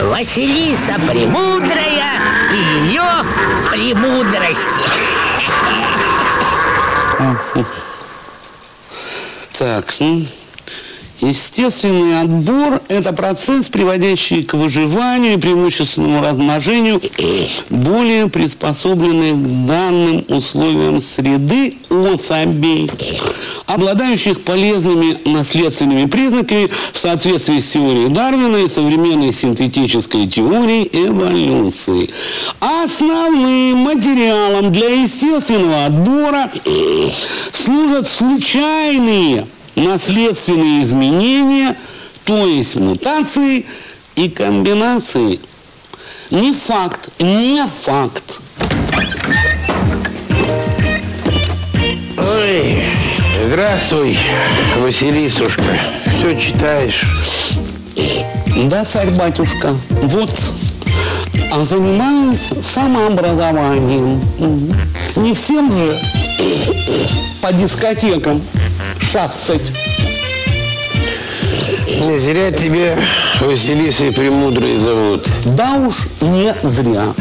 Василиса Премудрая и ее премудрости. Так, ну, естественный отбор – это процесс, приводящий к выживанию и преимущественному размножению более приспособленных к данным условиям среды особей, обладающих полезными наследственными признаками в соответствии с теорией Дарвина и современной синтетической теорией эволюции. Основным материалом для естественного отбора служат случайные наследственные изменения, то есть мутации и комбинации. Не факт, не факт. Ой, здравствуй, Василисушка. Все читаешь? Да, царь-батюшка, вот а занимаюсь самообразованием. Не всем же по дискотекам шастать. Не зря тебя Василисой Премудрой зовут. Да уж не зря.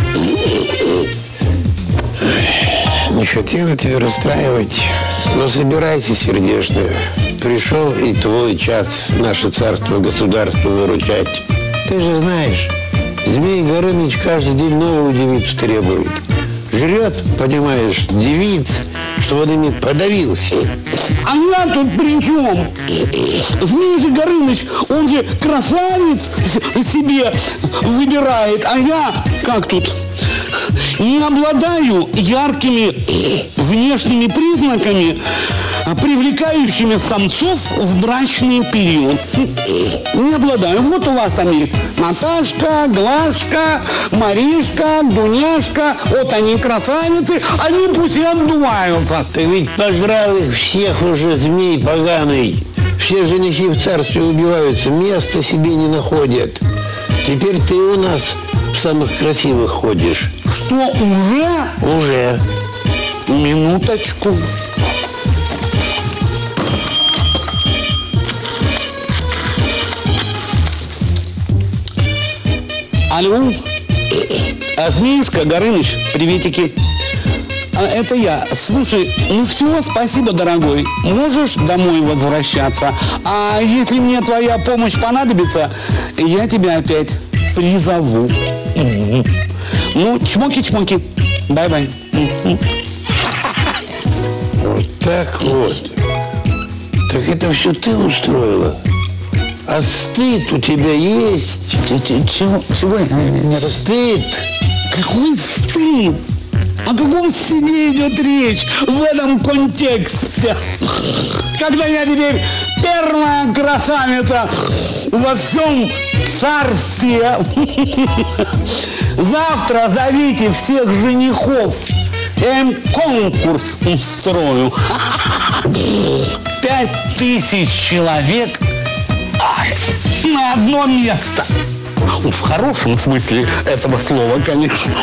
Не хотела тебя расстраивать, но собирайся, сердечная. Пришел и твой час наше царство государство выручать. Ты же знаешь, Змей Горыныч каждый день новую девицу требует. Жрет, понимаешь, девиц, чтобы он ими подавился. А я тут при чем? Змей же Горыныч, он же красавец себе выбирает, а я как тут? Не обладаю яркими внешними признаками, привлекающими самцов в брачный период. Не обладаю. Вот у вас они Наташка, Глашка, Маришка, Дуняшка. Вот они красавицы, они пусть и отдуваются. Ты ведь пожрал их всех уже, змей поганый. Все женихи в царстве убиваются, места себе не находят. Теперь ты у нас в самых красивых ходишь. Что уже? Уже. Минуточку. Алло. А, Змеюшка, Горыныч, приветики. А, это я. Слушай, ну все, спасибо, дорогой. Можешь домой возвращаться. А если мне твоя помощь понадобится, я тебя опять призову. Ну, чмоки-чмоки. Bye-bye. Вот так вот. Так это все ты устроила? А стыд у тебя есть? Ч- ч- Чего, чего я не Стыд. Какой стыд? О каком стыде идет речь в этом контексте? Когда я теперь первая красавица во всем царстве. Завтра зовите всех женихов. Я им конкурс устрою. Пять тысяч человек на одно место. Ну, В хорошем смысле этого слова, конечно.